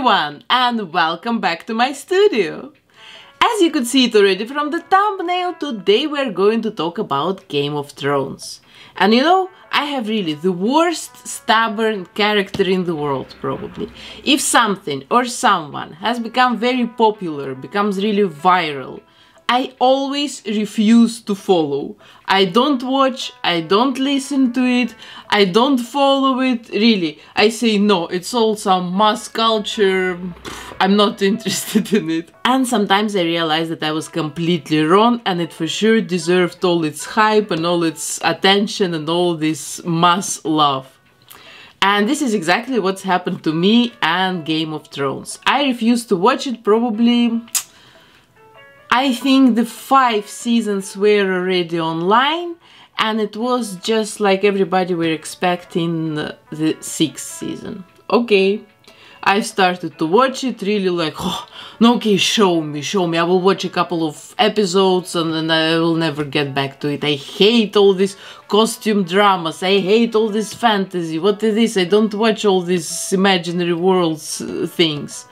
everyone and welcome back to my studio. As you could see it already from the thumbnail, today we're going to talk about Game of Thrones. And you know, I have really the worst stubborn character in the world, probably. If something or someone has become very popular, becomes really viral, I always refuse to follow. I don't watch, I don't listen to it, I don't follow it, really. I say no, it's all some mass culture, I'm not interested in it. And sometimes I realize that I was completely wrong and it for sure deserved all its hype and all its attention and all this mass love. And this is exactly what's happened to me and Game of Thrones. I refused to watch it probably I think the five seasons were already online and it was just like everybody were expecting the sixth season. Okay, I started to watch it really like, oh, okay, show me, show me. I will watch a couple of episodes and then I will never get back to it. I hate all these costume dramas. I hate all this fantasy. What is this? I don't watch all these imaginary worlds uh, things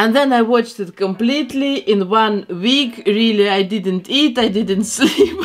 and then I watched it completely in one week. Really, I didn't eat, I didn't sleep.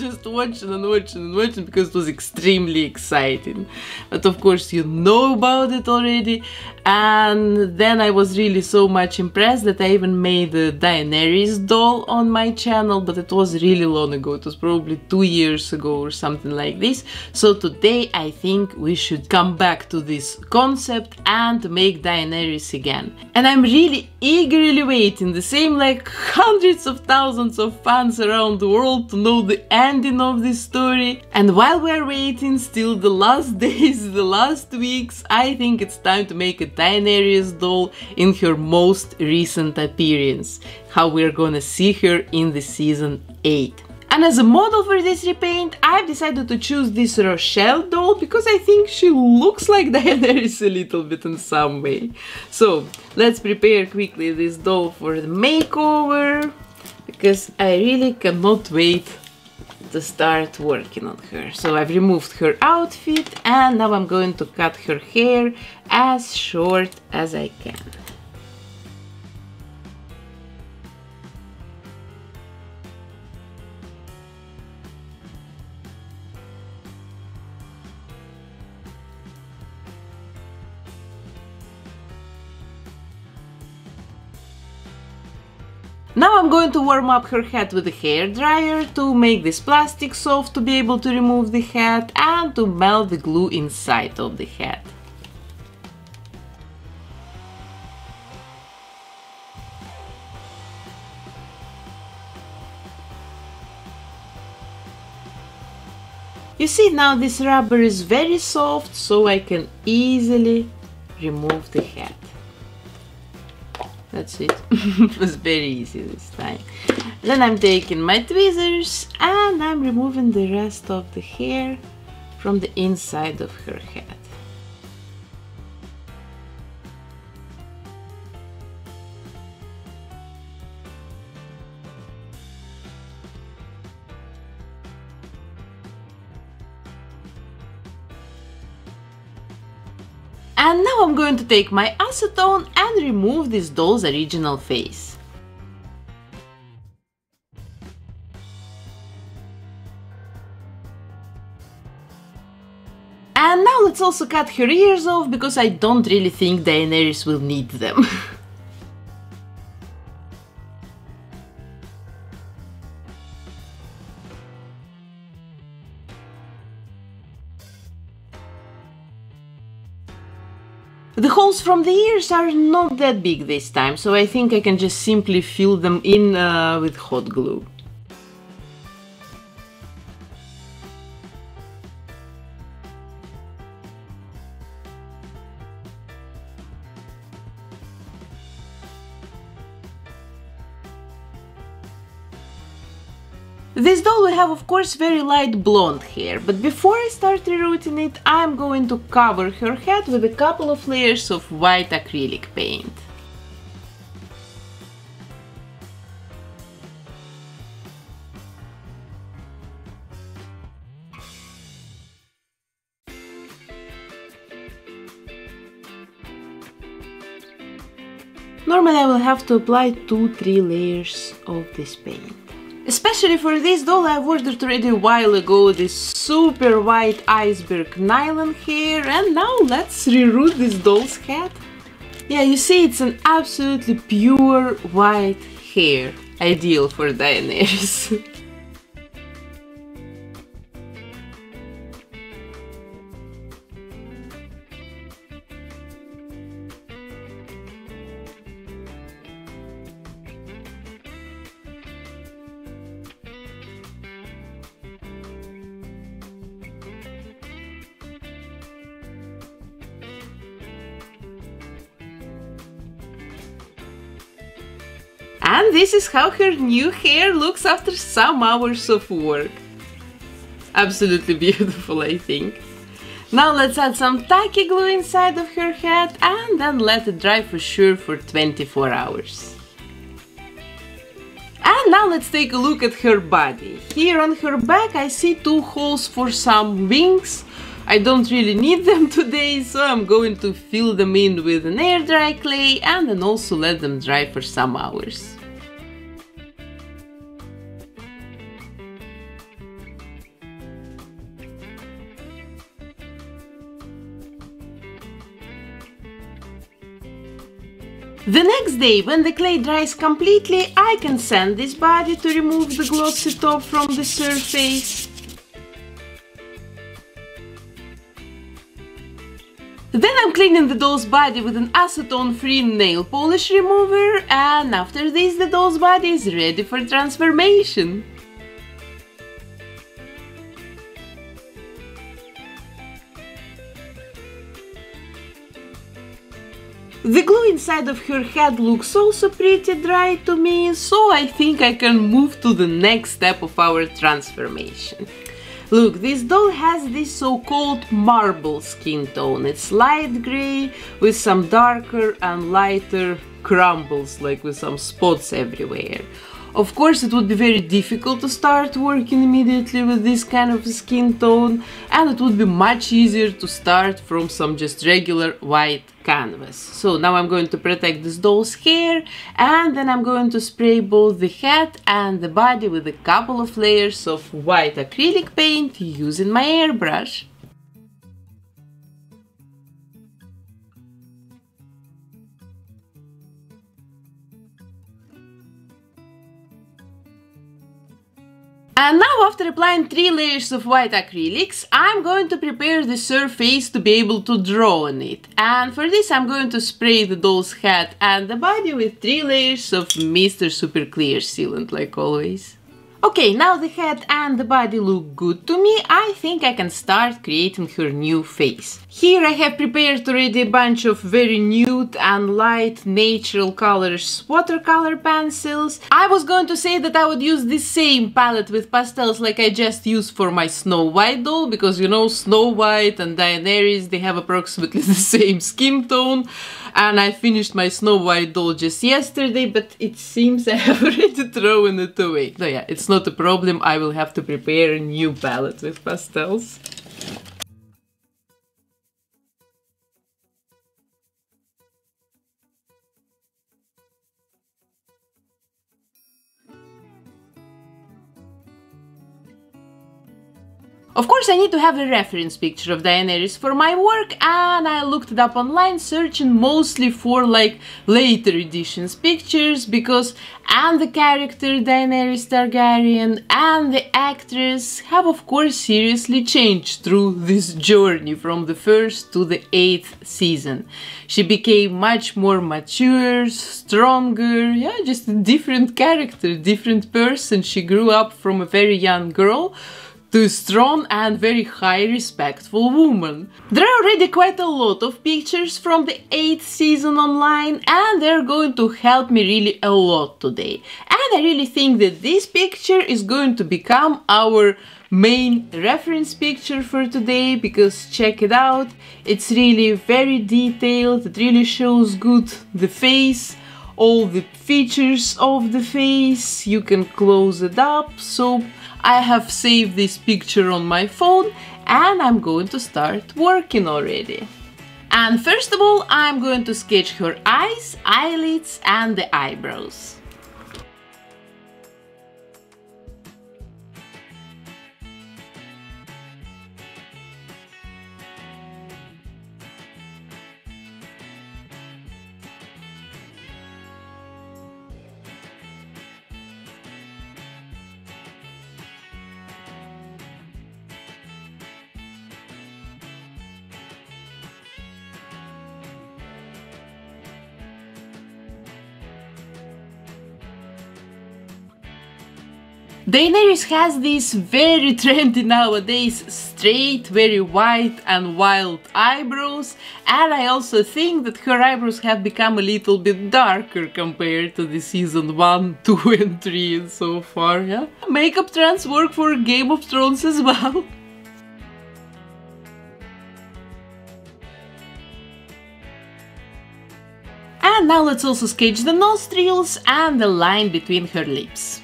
Just watching and watching and watching because it was extremely exciting. But of course, you know about it already. And then I was really so much impressed that I even made a Daenerys doll on my channel, but it was really long ago. It was probably two years ago or something like this. So today I think we should come back to this concept and make Daenerys again. And I'm really eagerly waiting, the same like hundreds of thousands of fans around the world to know the ending of this story. And while we're waiting still the last days, the last weeks, I think it's time to make a Daenerys doll in her most recent appearance, how we're gonna see her in the season 8. And as a model for this repaint, I've decided to choose this Rochelle doll because I think she looks like Daenerys a little bit in some way. So let's prepare quickly this doll for the makeover because I really cannot wait to start working on her. So I've removed her outfit and now I'm going to cut her hair as short as I can. Now I'm going to warm up her head with a hair dryer to make this plastic soft to be able to remove the head and to melt the glue inside of the head. You see now this rubber is very soft so I can easily remove the. That's it. it was very easy this time. Then I'm taking my tweezers and I'm removing the rest of the hair from the inside of her head. And now I'm going to take my acetone and remove this doll's original face. And now let's also cut her ears off because I don't really think Daenerys will need them. from the ears are not that big this time, so I think I can just simply fill them in uh, with hot glue. This doll will have of course very light blonde hair, but before I start rerooting it, I'm going to cover her head with a couple of layers of white acrylic paint. Normally I will have to apply 2-3 layers of this paint. Especially for this doll I've ordered already a while ago this super white iceberg nylon hair and now let's reroot this doll's head. Yeah, you see it's an absolutely pure white hair, ideal for Daenerys. And this is how her new hair looks after some hours of work. Absolutely beautiful, I think. Now let's add some tacky glue inside of her head and then let it dry for sure for 24 hours. And now let's take a look at her body. Here on her back I see two holes for some wings. I don't really need them today, so I'm going to fill them in with an air dry clay and then also let them dry for some hours. The next day, when the clay dries completely, I can sand this body to remove the glossy top from the surface. Then I'm cleaning the doll's body with an acetone-free nail polish remover and after this the doll's body is ready for transformation. The glue inside of her head looks also pretty dry to me, so I think I can move to the next step of our transformation. Look, this doll has this so-called marble skin tone. It's light grey with some darker and lighter crumbles, like with some spots everywhere. Of course, it would be very difficult to start working immediately with this kind of skin tone, and it would be much easier to start from some just regular white canvas. So now I'm going to protect this doll's hair, and then I'm going to spray both the head and the body with a couple of layers of white acrylic paint using my airbrush. And now after applying 3 layers of white acrylics, I'm going to prepare the surface to be able to draw on it. And for this I'm going to spray the doll's head and the body with 3 layers of Mr. Super Clear sealant like always. Okay, now the head and the body look good to me, I think I can start creating her new face. Here I have prepared already a bunch of very nude and light natural colors watercolor pencils. I was going to say that I would use the same palette with pastels like I just used for my Snow White doll, because you know Snow White and Daenerys, they have approximately the same skin tone and I finished my Snow White doll just yesterday, but it seems I have already thrown it away. So yeah, it's not a problem, I will have to prepare a new palette with pastels. Of course I need to have a reference picture of Daenerys for my work and I looked it up online searching mostly for like later editions pictures because and the character Daenerys Targaryen and the actress have of course seriously changed through this journey from the first to the eighth season. She became much more mature, stronger, yeah, just a different character, different person. She grew up from a very young girl to a strong and very high respectful woman. There are already quite a lot of pictures from the 8th season online and they're going to help me really a lot today. And I really think that this picture is going to become our main reference picture for today because check it out, it's really very detailed, it really shows good the face, all the features of the face, you can close it up, so I have saved this picture on my phone and I'm going to start working already. And first of all, I'm going to sketch her eyes, eyelids and the eyebrows. Daenerys has these very trendy nowadays straight, very white and wild eyebrows and I also think that her eyebrows have become a little bit darker compared to the season 1, 2 and 3 so far, yeah? Makeup trends work for Game of Thrones as well. And now let's also sketch the nostrils and the line between her lips.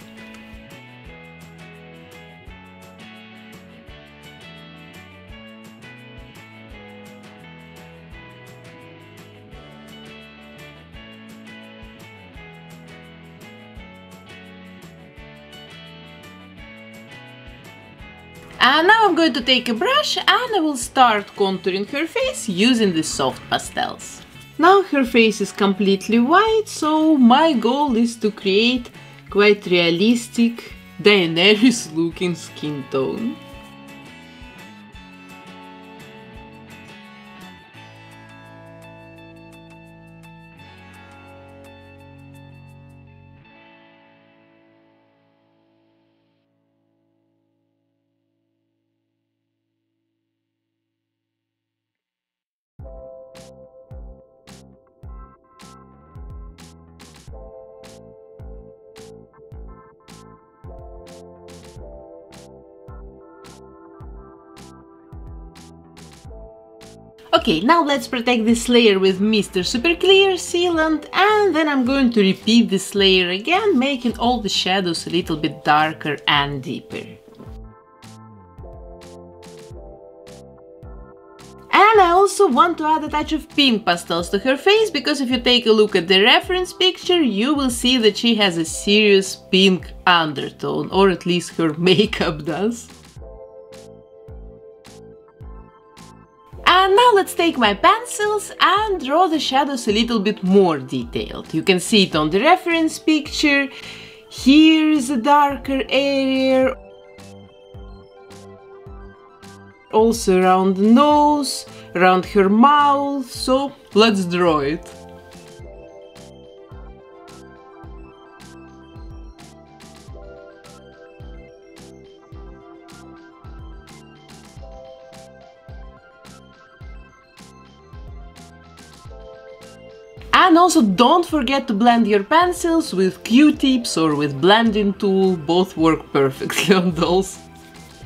And now I'm going to take a brush and I will start contouring her face using the soft pastels. Now her face is completely white, so my goal is to create quite realistic Daenerys looking skin tone. Okay, now let's protect this layer with Mr. Super Clear Sealant and then I'm going to repeat this layer again, making all the shadows a little bit darker and deeper. And I also want to add a touch of pink pastels to her face, because if you take a look at the reference picture, you will see that she has a serious pink undertone, or at least her makeup does. And now let's take my pencils and draw the shadows a little bit more detailed. You can see it on the reference picture. Here is a darker area. Also around the nose, around her mouth. So let's draw it. And also don't forget to blend your pencils with Q-tips or with blending tool, both work perfectly on those.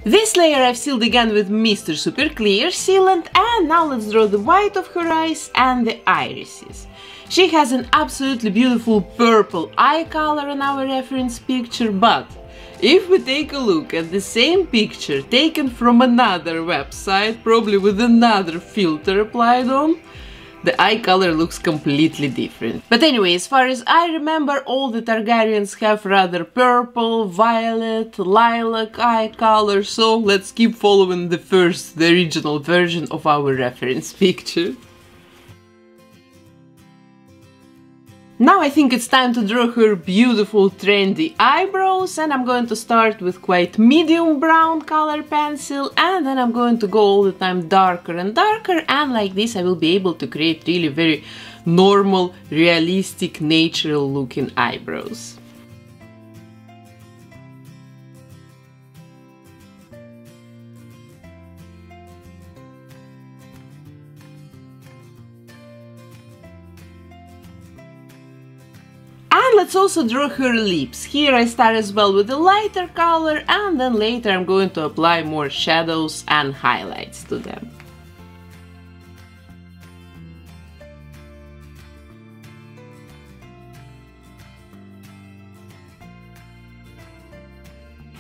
This layer I've sealed again with Mr. Super Clear Sealant and now let's draw the white of her eyes and the irises. She has an absolutely beautiful purple eye color in our reference picture, but if we take a look at the same picture taken from another website, probably with another filter applied on, the eye color looks completely different. But anyway, as far as I remember, all the Targaryens have rather purple, violet, lilac eye color, so let's keep following the first, the original version of our reference picture. Now I think it's time to draw her beautiful trendy eyebrows and I'm going to start with quite medium brown color pencil and then I'm going to go all the time darker and darker and like this I will be able to create really very normal, realistic, natural looking eyebrows. Let's also draw her lips. Here I start as well with a lighter color and then later I'm going to apply more shadows and highlights to them.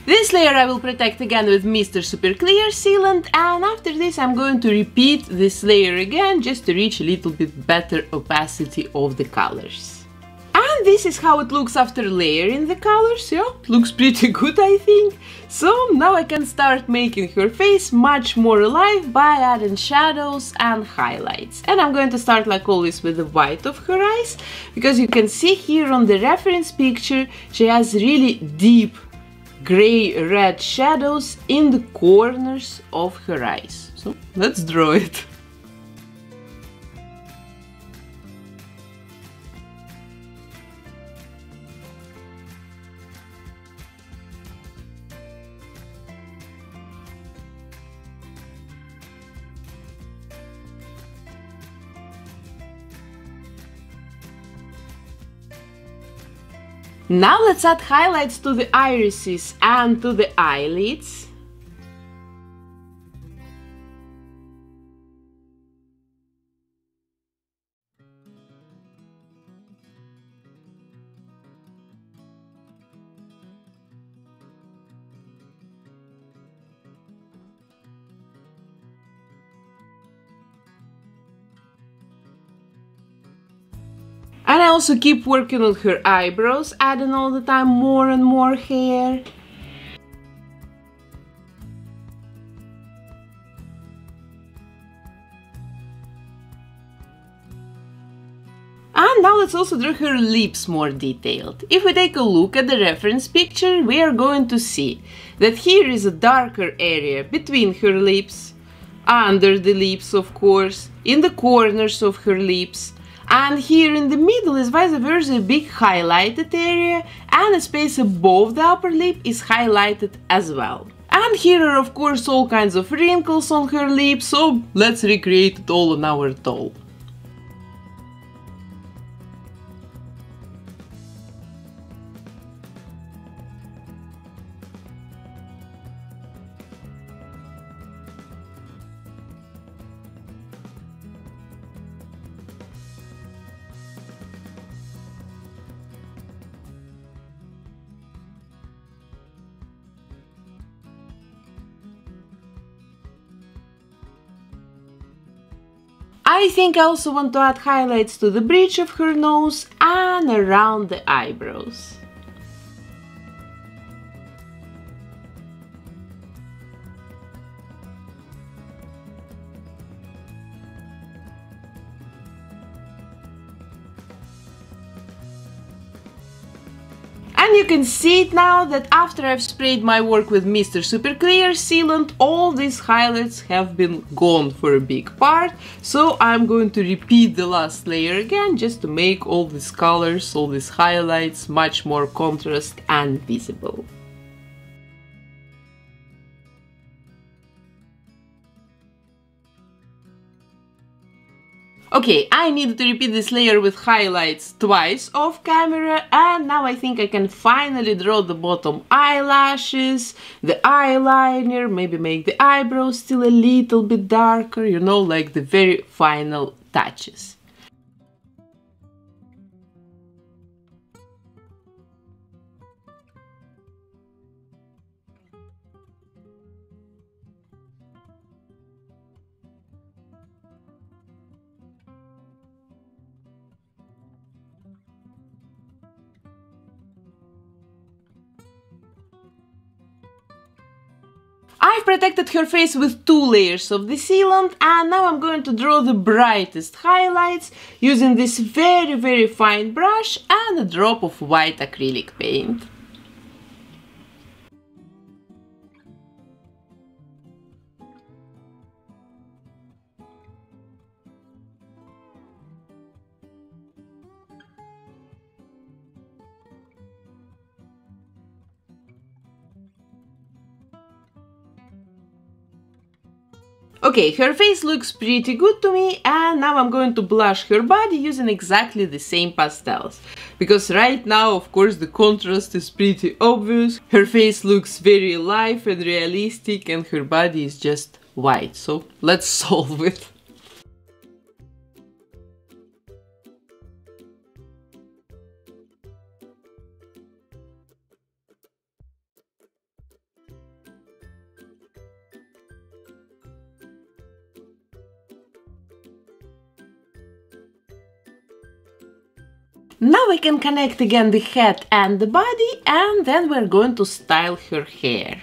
This layer I will protect again with Mr. Super Clear Sealant and after this I'm going to repeat this layer again just to reach a little bit better opacity of the colors. And this is how it looks after layering the colors, yeah, looks pretty good I think. So now I can start making her face much more alive by adding shadows and highlights. And I'm going to start like always with the white of her eyes, because you can see here on the reference picture she has really deep gray-red shadows in the corners of her eyes. So let's draw it. Now let's add highlights to the irises and to the eyelids. And I also keep working on her eyebrows, adding all the time more and more hair. And now let's also draw her lips more detailed. If we take a look at the reference picture, we are going to see that here is a darker area between her lips, under the lips of course, in the corners of her lips, and here in the middle is vice versa a big highlighted area and a space above the upper lip is highlighted as well. And here are of course all kinds of wrinkles on her lip, so let's recreate it all on our doll. Think I also want to add highlights to the bridge of her nose and around the eyebrows. You can see it now that after I've sprayed my work with Mr. Super Clear Sealant, all these highlights have been gone for a big part. So I'm going to repeat the last layer again just to make all these colors, all these highlights much more contrast and visible. Okay, I needed to repeat this layer with highlights twice off camera and now I think I can finally draw the bottom eyelashes, the eyeliner, maybe make the eyebrows still a little bit darker, you know, like the very final touches. I've protected her face with two layers of the sealant and now I'm going to draw the brightest highlights using this very very fine brush and a drop of white acrylic paint. Okay, her face looks pretty good to me and now I'm going to blush her body using exactly the same pastels. Because right now, of course, the contrast is pretty obvious. Her face looks very alive and realistic and her body is just white. So let's solve it. Now we can connect again the head and the body and then we're going to style her hair.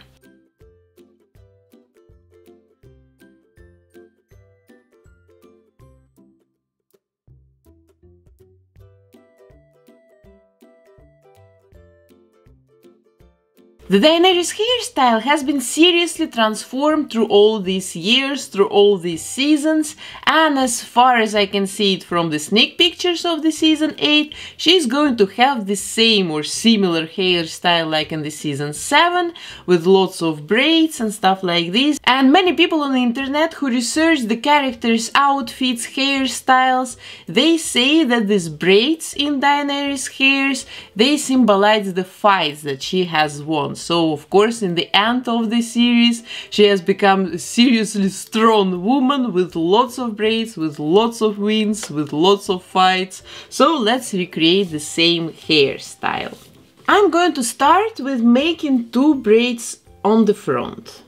The Daenerys hairstyle has been seriously transformed through all these years, through all these seasons, and as far as I can see it from the sneak pictures of the season 8, she's going to have the same or similar hairstyle like in the season 7, with lots of braids and stuff like this. And many people on the internet who research the characters' outfits, hairstyles, they say that these braids in Daenerys' hairs, they symbolize the fights that she has won. So, of course, in the end of the series, she has become a seriously strong woman with lots of braids, with lots of wins, with lots of fights. So, let's recreate the same hairstyle. I'm going to start with making two braids on the front.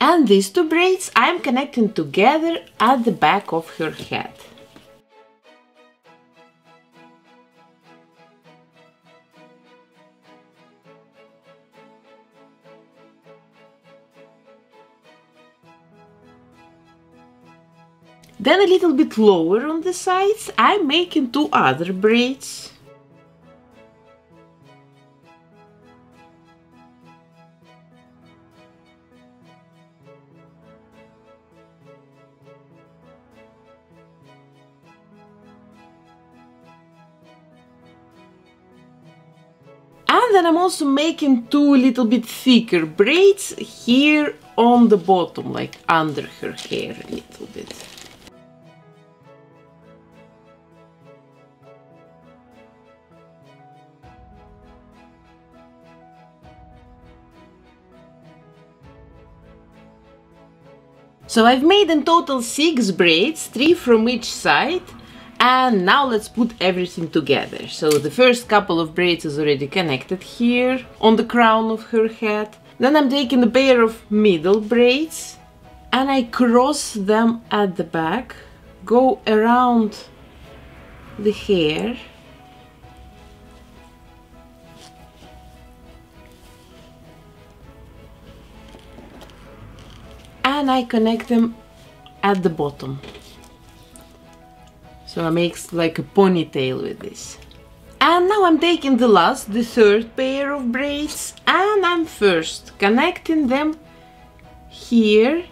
And these two braids I'm connecting together at the back of her head. Then a little bit lower on the sides, I'm making two other braids. Also making two little bit thicker braids here on the bottom, like under her hair a little bit. So I've made in total 6 braids, 3 from each side, and now let's put everything together. So the first couple of braids is already connected here on the crown of her head. Then I'm taking a pair of middle braids and I cross them at the back, go around the hair and I connect them at the bottom. So I make like a ponytail with this. And now I'm taking the last, the third pair of braids and I'm first connecting them here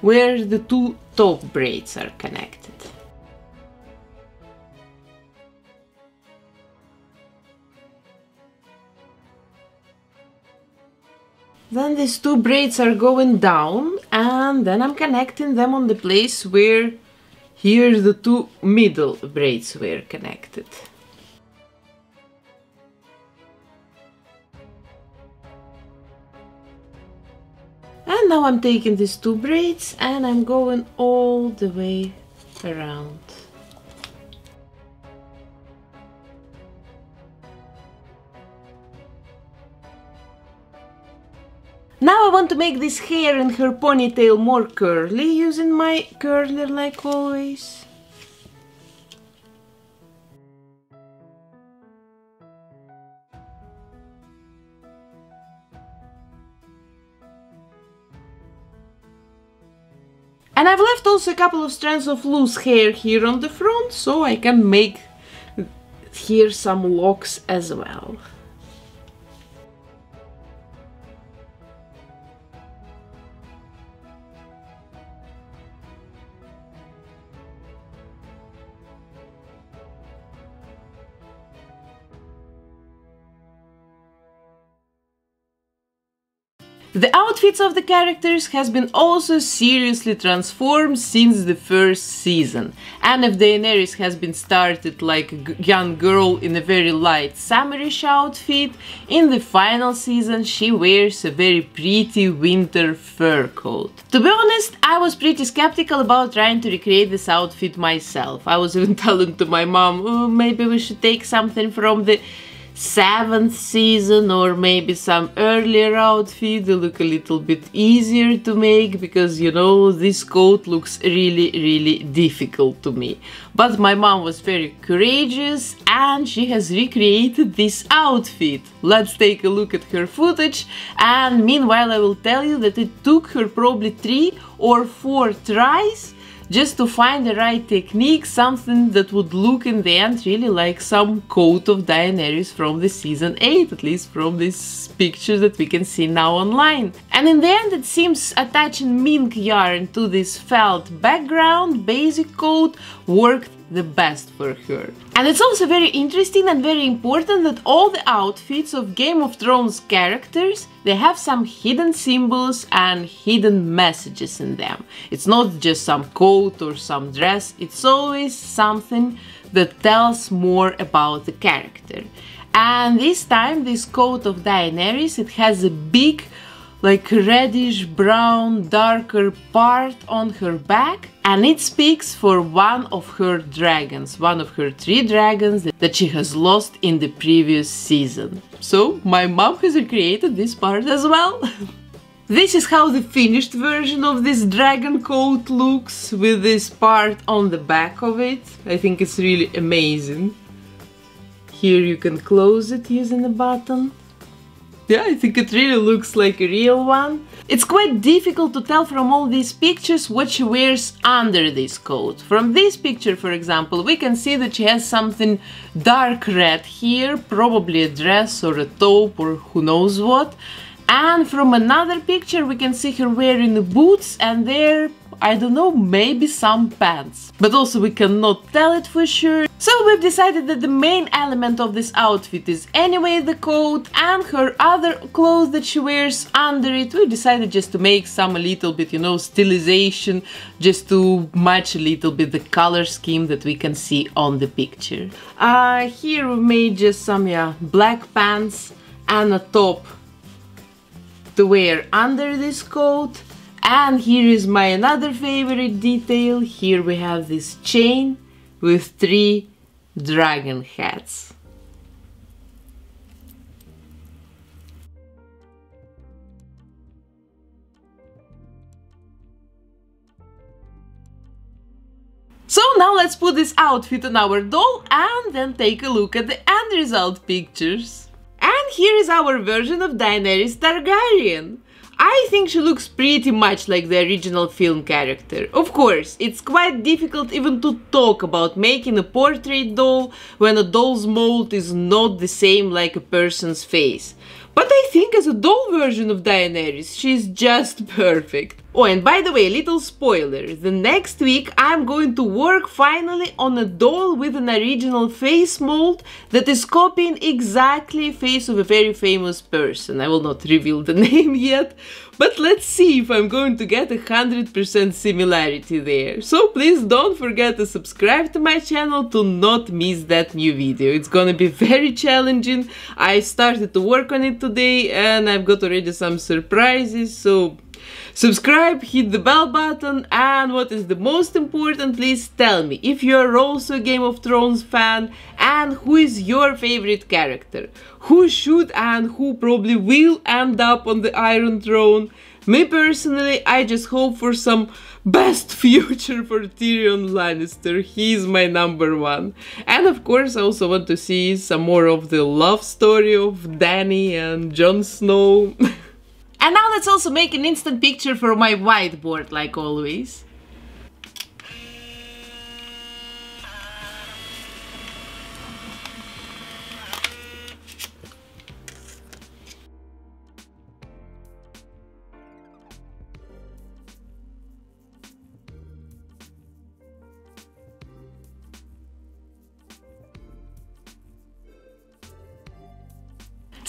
where the two top braids are connected. Then these two braids are going down and then I'm connecting them on the place where here the two middle braids were connected. And now I'm taking these two braids and I'm going all the way around. I want to make this hair and her ponytail more curly using my curler like always. And I've left also a couple of strands of loose hair here on the front so I can make here some locks as well. The outfits of the characters has been also seriously transformed since the first season. And if Daenerys has been started like a young girl in a very light summerish outfit, in the final season she wears a very pretty winter fur coat. To be honest, I was pretty skeptical about trying to recreate this outfit myself. I was even telling to my mom, oh, maybe we should take something from the seventh season or maybe some earlier outfit they look a little bit easier to make because you know this coat looks really really difficult to me. But my mom was very courageous and she has recreated this outfit. Let's take a look at her footage and meanwhile I will tell you that it took her probably three or four tries just to find the right technique, something that would look in the end really like some coat of Daenerys from the season 8, at least from this picture that we can see now online. And in the end it seems attaching mink yarn to this felt background basic coat worked the best for her. And it's also very interesting and very important that all the outfits of Game of Thrones characters, they have some hidden symbols and hidden messages in them. It's not just some coat or some dress, it's always something that tells more about the character. And this time this coat of Daenerys, it has a big like reddish brown darker part on her back and it speaks for one of her dragons, one of her three dragons that she has lost in the previous season. So my mom has recreated this part as well. this is how the finished version of this dragon coat looks with this part on the back of it. I think it's really amazing. Here you can close it using a button. Yeah, I think it really looks like a real one. It's quite difficult to tell from all these pictures what she wears under this coat. From this picture, for example, we can see that she has something dark red here, probably a dress or a taupe or who knows what. And from another picture we can see her wearing boots and they're I don't know, maybe some pants. But also we cannot tell it for sure. So we've decided that the main element of this outfit is anyway the coat and her other clothes that she wears under it. We decided just to make some a little bit, you know, stylization, just to match a little bit the color scheme that we can see on the picture. Uh, here we made just some, yeah, black pants and a top to wear under this coat and here is my another favorite detail. Here we have this chain with three dragon heads. So now let's put this outfit on our doll and then take a look at the end result pictures. And here is our version of Daenerys Targaryen. I think she looks pretty much like the original film character. Of course, it's quite difficult even to talk about making a portrait doll when a doll's mold is not the same like a person's face. But I think as a doll version of Daenerys, she's just perfect. Oh, and by the way, little spoiler, the next week I'm going to work finally on a doll with an original face mold that is copying exactly face of a very famous person. I will not reveal the name yet, but let's see if I'm going to get a 100% similarity there. So please don't forget to subscribe to my channel to not miss that new video. It's gonna be very challenging. I started to work on it today and I've got already some surprises, so Subscribe, hit the bell button, and what is the most important, please tell me if you are also a Game of Thrones fan and who is your favorite character. Who should and who probably will end up on the Iron Throne. Me personally, I just hope for some best future for Tyrion Lannister. He's my number one. And of course, I also want to see some more of the love story of Dany and Jon Snow. And now let's also make an instant picture for my whiteboard like always.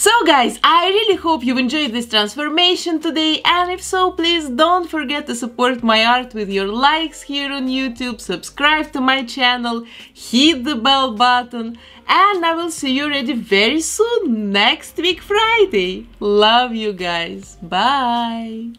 So guys, I really hope you enjoyed this transformation today and if so, please don't forget to support my art with your likes here on YouTube, subscribe to my channel, hit the bell button and I will see you already very soon, next week Friday. Love you guys. Bye.